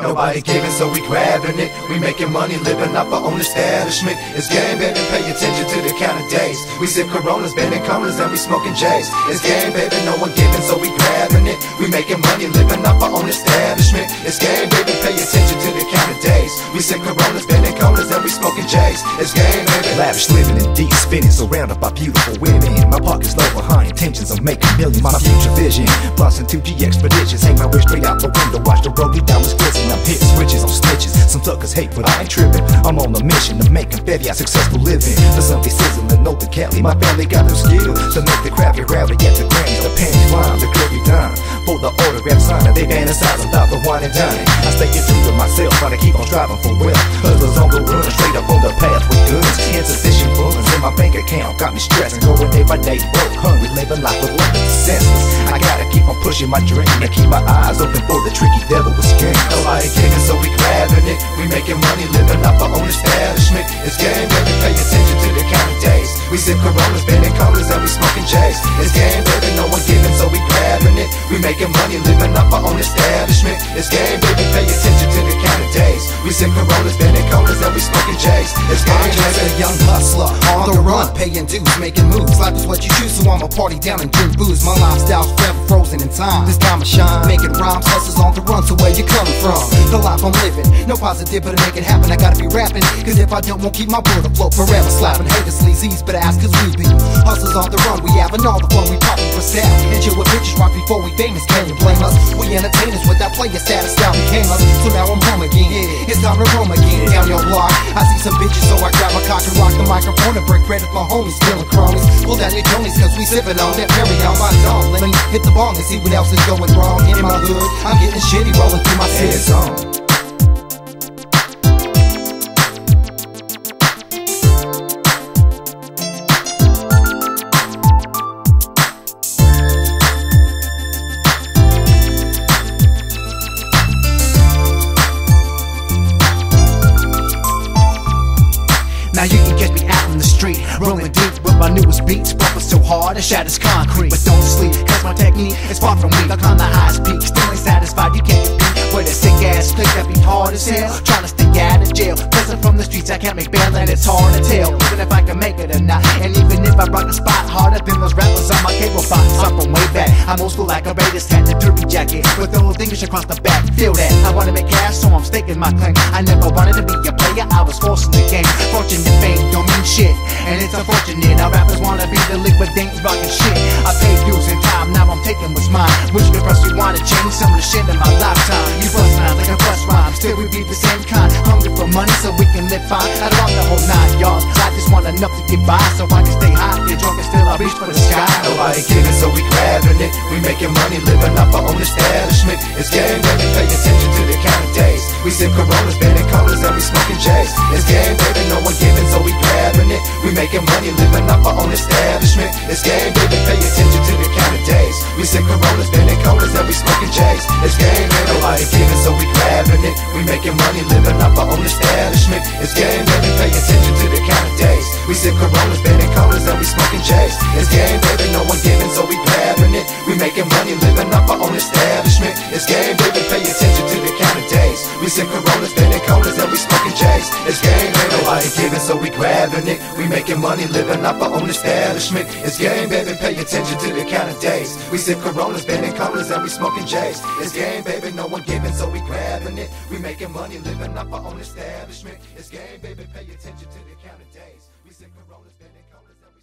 Nobody giving, so we grabbing it. We making money, living up our own establishment. It's game, baby, pay attention to the count of days. We sip Coronas, bending corners, and we smoking J's. It's game, baby, no one giving, so we grabbing it. We making money, living up our own establishment. It's game, baby, pay attention to the count of days. We sip Coronas, bending corners, and we smoking J's. It's game, baby. Lavish living and deep spinning, surrounded by beautiful women. Intentions of making millions. My future vision, busting 2G expeditions. Hang my wrist straight out the window, watch the road lead down glisten. I'm hitting switches on stitches. Some suckers hate, but I ain't tripping. I'm on a mission to make confetti a successful living. For something sizzling, know the Cali. My family got the skill to make the get rowdy at the Grammys. The pennies rhyme, the curvy dime. For the autograph sign, they fantasize about the wine and dine. I stay true to myself, trying to keep on striving for wealth. Hustlers on the run, straight up on the path with guns. Insufficient funds in my bank account got me stressing. Day by day, broke, hungry, living life with senseless. I gotta keep on pushing my dream and keep my eyes open for the tricky devil with skin. Nobody giving, so we grabbing it. We making money, living up our own establishment. It's game, baby, pay attention to the count of days. We sip Coronas, bending corners, and we smoking J's. It's game, baby, no one giving, so we grabbing it. We making money, living up our own establishment. It's game, baby, pay attention to the count of days. We sip Coronas, bending corners, and we smoking J's. It's game, just a baby. young hustler on the run, paying dues, making moves. Life is what you choose, so I'ma party down and drink booze. My lifestyle's forever in time. This time I shine, making rhymes, hustles on the run. So where you coming from? The life I'm living, no positive, but to make it happen, I gotta be rapping. Cause if I don't, won't keep my blood afloat forever. Slapping haters, sleazies, but ask cause we be hustlers on the run. We having all the fun, we popping for style. And chill with bitches right before we famous. Can you blame us? We entertainers with that player status, style became us. So now I'm home again. It's time to roam again down your block. I see some bitches, so I grab a cock and rock the microphone and break bread with my homies, stealing cronies. Pull down your jonies, cause we sipping on that Perry on my dome. Let me hit the bong and see what else is going wrong in my hood. I'm getting shitty, rolling through my city. on. Now you can catch me out in the street, rolling deep my newest beats, bumping so hard it shatters concrete. But don't sleep, cause my technique is far from weak. I climb the highest peak, still ain't satisfied, you can't compete with a sick ass click that be hard as hell. Trying to stay out of jail, prison from the streets, I can't make bail, and it's hard to tell, even if I can make it or not. And even if I rock the spot harder than those rappers on my cable box, I'm from way back. I'm old school like a Raiders hat, the derby jacket, with the old English across the back. Feel that, I wanna make cash, so I'm staking my claim. I never wanted to be a player, I was forcing the game. Fortune and fame don't mean shit, and it's unfortunate. Our rappers wanna be the liquidate rockin' shit. I paid dues in time, now I'm taking what's mine. Which me first we wanna change some of the shit in my lifetime. You bust lines like a bust rhyme, still we be the same kind. Hungry for money so we can live fine. I don't want the whole nine yards. I just want enough to get by so I can stay high. Get drunk and still I reach for the sky. Nobody giving, so we it. We making money, living up our own establishment. It's game, baby, pay attention to the count of days. We sip Coronas, bending corners, and we smoking J's. It's game, baby, no one giving, so we grabbing it. We making money, living up our own establishment. It's game, baby, pay attention to the count of days. We sip Coronas, bending corners, and we smoking J's. It's game, baby, nobody giving, so we grabbing it. We making money, living up our own establishment. It's game, baby, pay attention to the count of days. We sip Coronas, bending corners, and we smoking J's. It's game, baby, no one giving, sick and Coronas, spinning corners, and we smoking J's. It's game, ain't nobody giving, so we grabbing it. We making money, living up our own establishment. It's game, baby, pay attention to the count of days. We sip Coronas, spinning corners, and we smoking J's. It's game, baby, no one giving, so we grabbing it. We making money, living up our own establishment. It's game, baby, pay attention to the count of days. We sip Coronas, spinning corners, and we